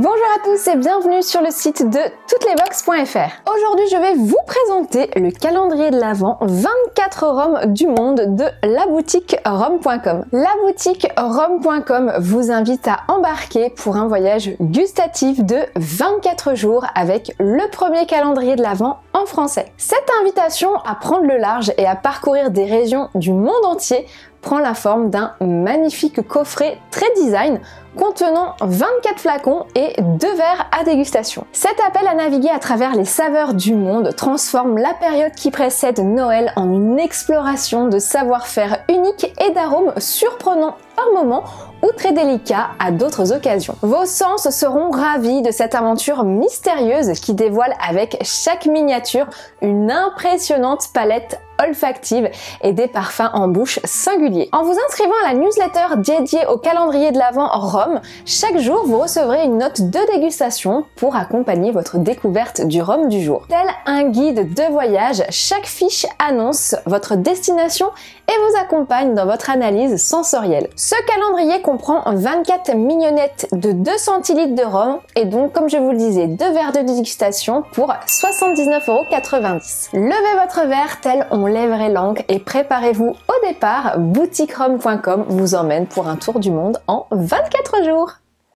Bonjour à tous et bienvenue sur le site de touteslesbox.fr. Aujourd'hui, je vais vous présenter le calendrier de l'Avent 24 Roms du monde de la boutique Rome.com. La boutique Rome.com vous invite à embarquer pour un voyage gustatif de 24 jours avec le premier calendrier de l'Avent en français. Cette invitation à prendre le large et à parcourir des régions du monde entier prend la forme d'un magnifique coffret très design contenant 24 flacons et deux verres à dégustation. Cet appel à naviguer à travers les saveurs du monde transforme la période qui précède Noël en une exploration de savoir-faire unique et d'arômes surprenants par moments ou très délicats à d'autres occasions. Vos sens seront ravis de cette aventure mystérieuse qui dévoile avec chaque miniature une impressionnante palette olfactive et des parfums en bouche singuliers. En vous inscrivant à la newsletter dédiée au calendrier de l'Avent Rome, chaque jour vous recevrez une note de dégustation pour accompagner votre découverte du rhum du jour. Tel un guide de voyage, chaque fiche annonce votre destination et vous accompagne dans votre analyse sensorielle. Ce calendrier comprend 24 mignonnettes de 2 centilitres de rhum et donc comme je vous le disais, deux verres de dégustation pour 79,90€. Levez votre verre tel on lèverait l'angle et préparez-vous au départ. boutiquerome.com vous emmène pour un tour du monde en 24 jours.